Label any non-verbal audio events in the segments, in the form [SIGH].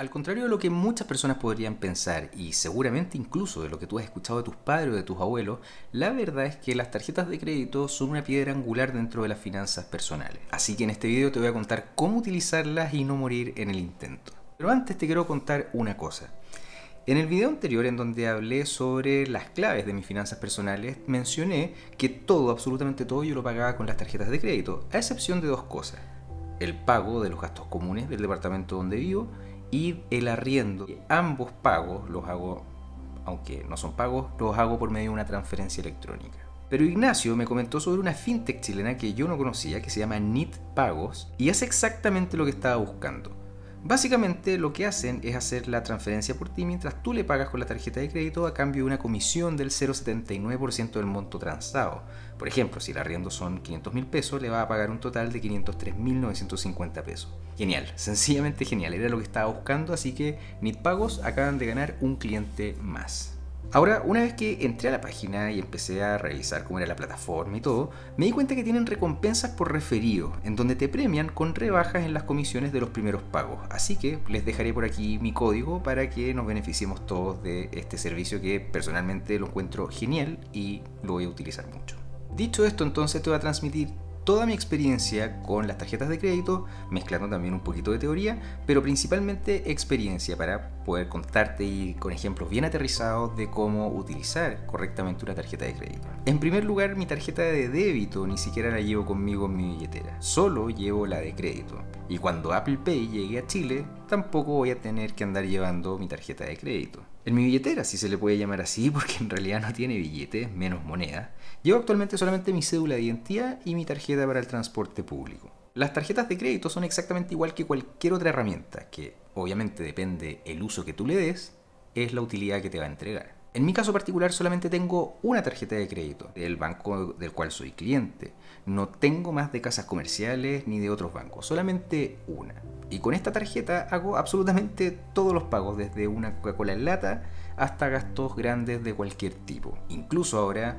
Al contrario de lo que muchas personas podrían pensar, y seguramente incluso de lo que tú has escuchado de tus padres o de tus abuelos, la verdad es que las tarjetas de crédito son una piedra angular dentro de las finanzas personales. Así que en este video te voy a contar cómo utilizarlas y no morir en el intento. Pero antes te quiero contar una cosa. En el video anterior en donde hablé sobre las claves de mis finanzas personales, mencioné que todo, absolutamente todo, yo lo pagaba con las tarjetas de crédito, a excepción de dos cosas. El pago de los gastos comunes del departamento donde vivo y el arriendo. Ambos pagos los hago, aunque no son pagos, los hago por medio de una transferencia electrónica. Pero Ignacio me comentó sobre una fintech chilena que yo no conocía, que se llama NIT Pagos, y hace exactamente lo que estaba buscando. Básicamente lo que hacen es hacer la transferencia por ti mientras tú le pagas con la tarjeta de crédito a cambio de una comisión del 0,79% del monto transado. Por ejemplo, si el arriendo son 500 mil pesos, le va a pagar un total de 503.950 pesos. Genial, [LAUGHS] sencillamente genial, era lo que estaba buscando, así que Pagos acaban de ganar un cliente más. Ahora, una vez que entré a la página y empecé a revisar cómo era la plataforma y todo, me di cuenta que tienen recompensas por referido, en donde te premian con rebajas en las comisiones de los primeros pagos. Así que les dejaré por aquí mi código para que nos beneficiemos todos de este servicio que personalmente lo encuentro genial y lo voy a utilizar mucho. Dicho esto, entonces te voy a transmitir toda mi experiencia con las tarjetas de crédito, mezclando también un poquito de teoría, pero principalmente experiencia para poder contarte y con ejemplos bien aterrizados de cómo utilizar correctamente una tarjeta de crédito. En primer lugar, mi tarjeta de débito ni siquiera la llevo conmigo en mi billetera, solo llevo la de crédito. Y cuando Apple Pay llegue a Chile, tampoco voy a tener que andar llevando mi tarjeta de crédito. En mi billetera, si se le puede llamar así, [LAUGHS] porque en realidad no tiene billetes, menos moneda, llevo actualmente solamente mi cédula de identidad y mi tarjeta para el transporte público. Las tarjetas de crédito son exactamente igual que cualquier otra herramienta, que obviamente depende el uso que tú le des, es la utilidad que te va a entregar. En mi caso particular solamente tengo una tarjeta de crédito del banco del cual soy cliente. No tengo más de casas comerciales ni de otros bancos, solamente una. Y con esta tarjeta hago absolutamente todos los pagos, desde una Coca-Cola en lata hasta gastos grandes de cualquier tipo. Incluso ahora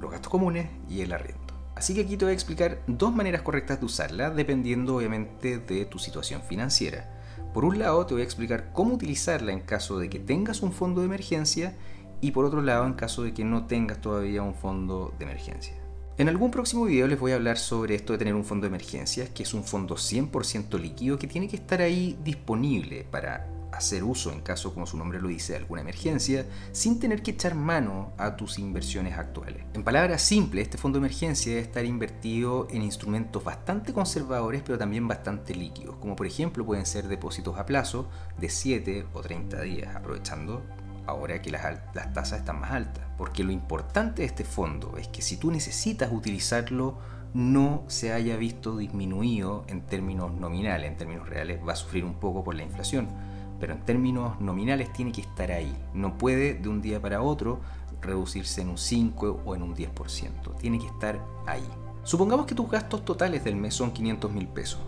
los gastos comunes y el arriendo. Así que aquí te voy a explicar dos maneras correctas de usarla, dependiendo obviamente de tu situación financiera. Por un lado te voy a explicar cómo utilizarla en caso de que tengas un fondo de emergencia y por otro lado en caso de que no tengas todavía un fondo de emergencia. En algún próximo video les voy a hablar sobre esto de tener un fondo de emergencias, que es un fondo 100% líquido que tiene que estar ahí disponible para hacer uso en caso, como su nombre lo dice, de alguna emergencia, sin tener que echar mano a tus inversiones actuales. En palabras simples, este fondo de emergencia debe estar invertido en instrumentos bastante conservadores, pero también bastante líquidos, como por ejemplo pueden ser depósitos a plazo de 7 o 30 días, aprovechando ahora que las, tasas están más altas. Porque lo importante de este fondo es que si tú necesitas utilizarlo, no se haya visto disminuido en términos nominales, en términos reales va a sufrir un poco por la inflación, pero en términos nominales tiene que estar ahí. No puede de un día para otro reducirse en un 5 o en un 10%, tiene que estar ahí. Supongamos que tus gastos totales del mes son 500 mil pesos.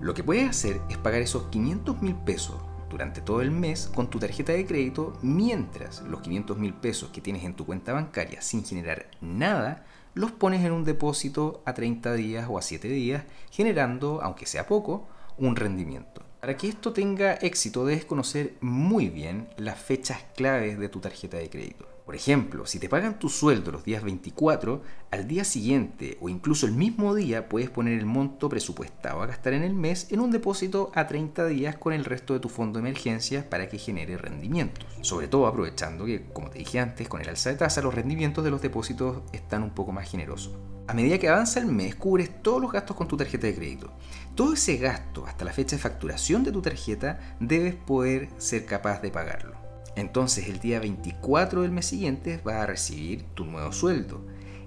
Lo que puedes hacer es pagar esos 500 mil pesos durante todo el mes con tu tarjeta de crédito mientras los 500 mil pesos que tienes en tu cuenta bancaria sin generar nada los pones en un depósito a 30 días o a 7 días generando, aunque sea poco, un rendimiento. Para que esto tenga éxito debes conocer muy bien las fechas claves de tu tarjeta de crédito. Por ejemplo, si te pagan tu sueldo los días 24, al día siguiente o incluso el mismo día puedes poner el monto presupuestado a gastar en el mes en un depósito a 30 días con el resto de tu fondo de emergencias para que genere rendimientos. Sobre todo aprovechando que, como te dije antes, con el alza de tasa los rendimientos de los depósitos están un poco más generosos. A medida que avanza el mes, cubres todos los gastos con tu tarjeta de crédito. Todo ese gasto hasta la fecha de facturación de tu tarjeta debes poder ser capaz de pagarlo. Entonces el día 24 del mes siguiente vas a recibir tu nuevo sueldo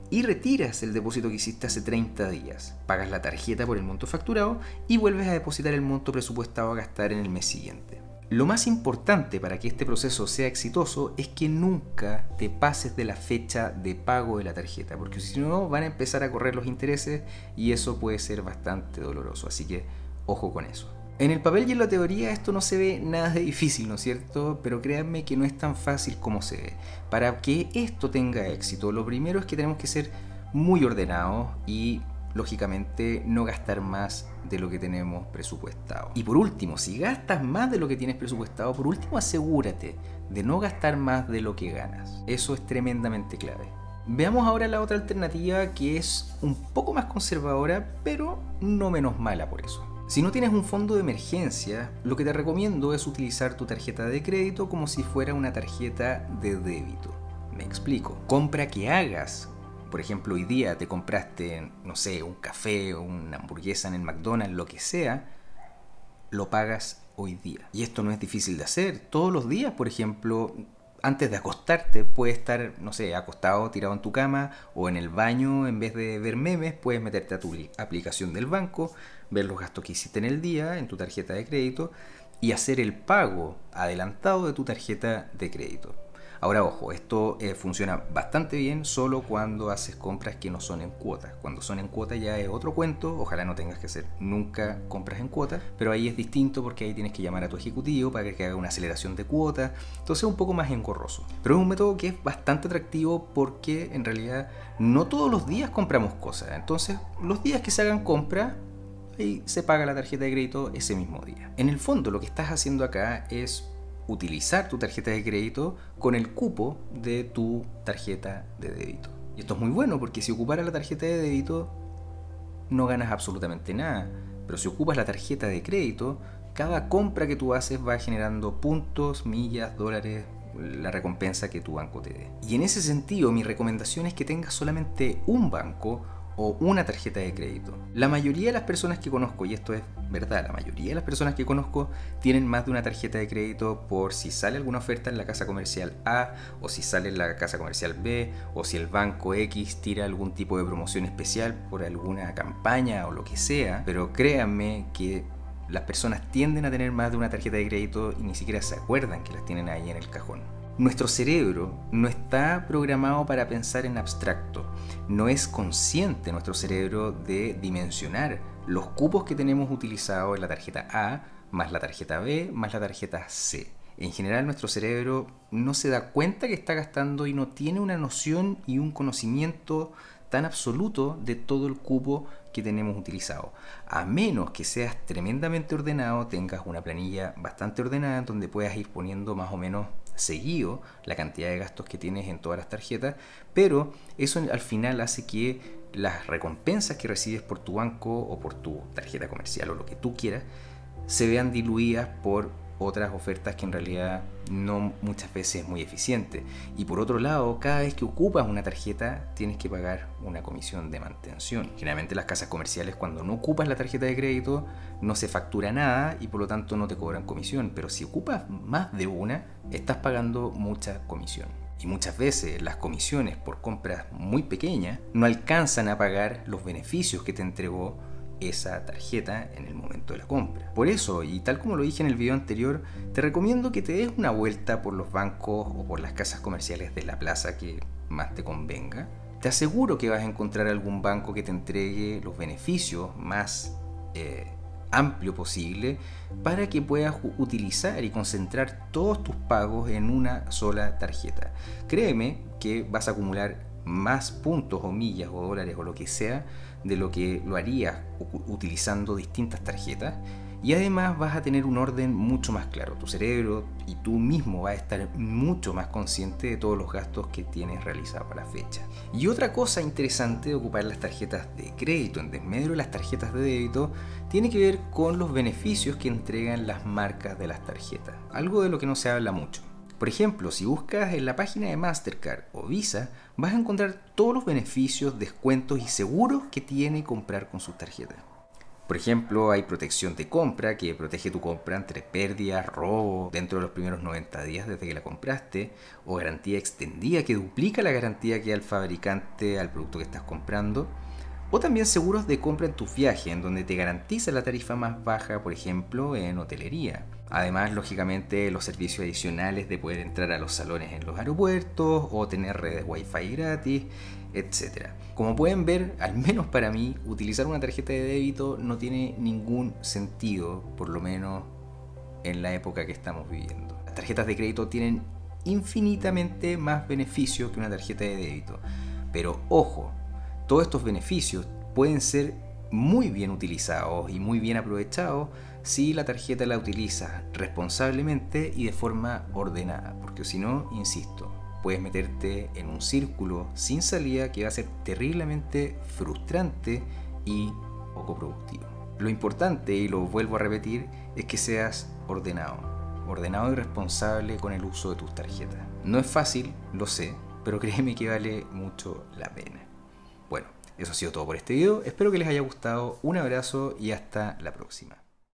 y retiras el depósito que hiciste hace 30 días. Pagas la tarjeta por el monto facturado y vuelves a depositar el monto presupuestado a gastar en el mes siguiente. Lo más importante para que este proceso sea exitoso es que nunca te pases de la fecha de pago de la tarjeta, porque si no van a empezar a correr los intereses y eso puede ser bastante doloroso, así que ojo con eso. En el papel y en la teoría esto no se ve nada de difícil, ¿no es cierto? Pero créanme que no es tan fácil como se ve. Para que esto tenga éxito, lo primero es que tenemos que ser muy ordenados y lógicamente, no gastar más de lo que tenemos presupuestado. Y por último, si gastas más de lo que tienes presupuestado, por último asegúrate de no gastar más de lo que ganas. Eso es tremendamente clave. Veamos ahora la otra alternativa que es un poco más conservadora, pero no menos mala por eso. Si no tienes un fondo de emergencia, lo que te recomiendo es utilizar tu tarjeta de crédito como si fuera una tarjeta de débito. Me explico. Compra que hagas. Por ejemplo, hoy día te compraste, no sé, un café o una hamburguesa en el McDonald's, lo que sea, lo pagas hoy día. Y esto no es difícil de hacer. Todos los días, por ejemplo, antes de acostarte, puedes estar, no sé, acostado, tirado en tu cama o en el baño, en vez de ver memes, puedes meterte a tu aplicación del banco, ver los gastos que hiciste en el día, en tu tarjeta de crédito, y hacer el pago adelantado de tu tarjeta de crédito. Ahora, ojo, esto eh, funciona bastante bien solo cuando haces compras que no son en cuotas. Cuando son en cuotas ya es otro cuento, ojalá no tengas que hacer nunca compras en cuotas, pero ahí es distinto porque ahí tienes que llamar a tu ejecutivo para que haga una aceleración de cuotas, entonces es un poco más engorroso. Pero es un método que es bastante atractivo porque en realidad no todos los días compramos cosas, entonces los días que se hagan compras y se paga la tarjeta de crédito ese mismo día. En el fondo lo que estás haciendo acá es utilizar tu tarjeta de crédito con el cupo de tu tarjeta de débito. Y esto es muy bueno porque si ocuparas la tarjeta de débito no ganas absolutamente nada. Pero si ocupas la tarjeta de crédito, cada compra que tú haces va generando puntos, millas, dólares, la recompensa que tu banco te dé. Y en ese sentido, mi recomendación es que tengas solamente un banco o una tarjeta de crédito. La mayoría de las personas que conozco, y esto es verdad, la mayoría de las personas que conozco tienen más de una tarjeta de crédito por si sale alguna oferta en la casa comercial A o si sale en la casa comercial B o si el banco X tira algún tipo de promoción especial por alguna campaña o lo que sea. Pero créanme que las personas tienden a tener más de una tarjeta de crédito y ni siquiera se acuerdan que las tienen ahí en el cajón. Nuestro cerebro no está programado para pensar en abstracto. No es consciente nuestro cerebro de dimensionar los cupos que tenemos utilizados en la tarjeta A, más la tarjeta B, más la tarjeta C. En general nuestro cerebro no se da cuenta que está gastando y no tiene una noción y un conocimiento tan absoluto de todo el cupo que tenemos utilizado. A menos que seas tremendamente ordenado, tengas una planilla bastante ordenada donde puedas ir poniendo más o menos seguido la cantidad de gastos que tienes en todas las tarjetas, pero eso al final hace que las recompensas que recibes por tu banco o por tu tarjeta comercial o lo que tú quieras se vean diluidas por otras ofertas que en realidad no muchas veces es muy eficiente. Y por otro lado, cada vez que ocupas una tarjeta tienes que pagar una comisión de mantención. Generalmente las casas comerciales cuando no ocupas la tarjeta de crédito no se factura nada y por lo tanto no te cobran comisión. Pero si ocupas más de una, estás pagando mucha comisión. Y muchas veces las comisiones por compras muy pequeñas no alcanzan a pagar los beneficios que te entregó esa tarjeta en el momento de la compra. Por eso, y tal como lo dije en el video anterior, te recomiendo que te des una vuelta por los bancos o por las casas comerciales de la plaza que más te convenga. Te aseguro que vas a encontrar algún banco que te entregue los beneficios más eh, amplio posible para que puedas utilizar y concentrar todos tus pagos en una sola tarjeta. Créeme que vas a acumular más puntos o millas o dólares o lo que sea de lo que lo harías utilizando distintas tarjetas y además vas a tener un orden mucho más claro. Tu cerebro y tú mismo vas a estar mucho más consciente de todos los gastos que tienes realizados a la fecha. Y otra cosa interesante de ocupar las tarjetas de crédito en desmedro de las tarjetas de débito tiene que ver con los beneficios que entregan las marcas de las tarjetas. Algo de lo que no se habla mucho. Por ejemplo, si buscas en la página de Mastercard o Visa, vas a encontrar todos los beneficios, descuentos y seguros que tiene comprar con sus tarjetas. Por ejemplo, hay protección de compra que protege tu compra entre pérdidas, robo dentro de los primeros 90 días desde que la compraste, o garantía extendida que duplica la garantía que da el fabricante al producto que estás comprando, o también seguros de compra en tu viaje, en donde te garantiza la tarifa más baja, por ejemplo, en hotelería. Además, lógicamente, los servicios adicionales de poder entrar a los salones en los aeropuertos o tener redes wifi gratis, etc. Como pueden ver, al menos para mí, utilizar una tarjeta de débito no tiene ningún sentido, por lo menos en la época que estamos viviendo. Las tarjetas de crédito tienen infinitamente más beneficios que una tarjeta de débito. Pero ojo, todos estos beneficios pueden ser muy bien utilizados y muy bien aprovechados si la tarjeta la utilizas responsablemente y de forma ordenada, porque si no, insisto, puedes meterte en un círculo sin salida que va a ser terriblemente frustrante y poco productivo. Lo importante, y lo vuelvo a repetir, es que seas ordenado, ordenado y responsable con el uso de tus tarjetas. No es fácil, lo sé, pero [LAUGHS] créeme que vale mucho la pena. Bueno, eso ha sido todo por este video, espero que les haya gustado, un abrazo y hasta la próxima.